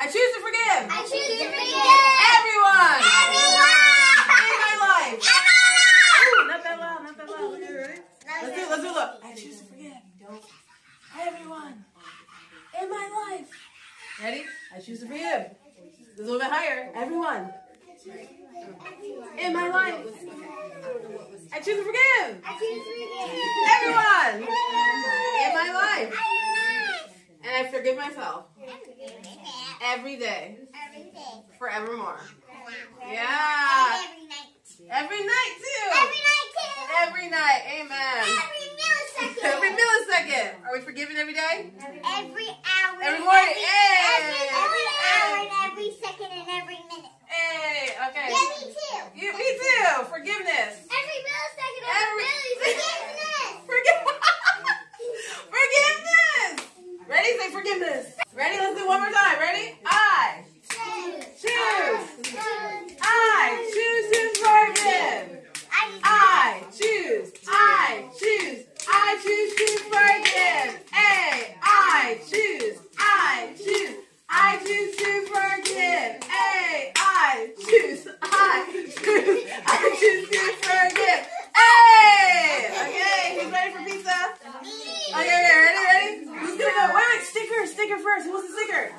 I choose to forgive. I choose to forgive Everyone. everyone. In my life. Ooh, not that loud, not that loud. Okay, ready? Let's do it, let's do it. Look. I choose to forgive. Everyone. In my life. Ready? I choose to forgive. A little bit higher. Everyone. In my life. I choose to forgive. I choose to forgive Everyone. In my life. everyone. And I forgive myself Every every day. day. Forevermore. And Yeah. every night. Every night too. Every night too. Every night. Amen. Every millisecond. Every millisecond. Are we forgiving every day? Every hour. Every morning. Every hour Hey. and every second and every minute. Hey, okay. Yeah, me too. You, me too. Forgiveness. Every millisecond of Every- every forgiveness. Forgive. forgiveness. Ready? Say forgiveness. Ready? Let's do one more person? What's the secret?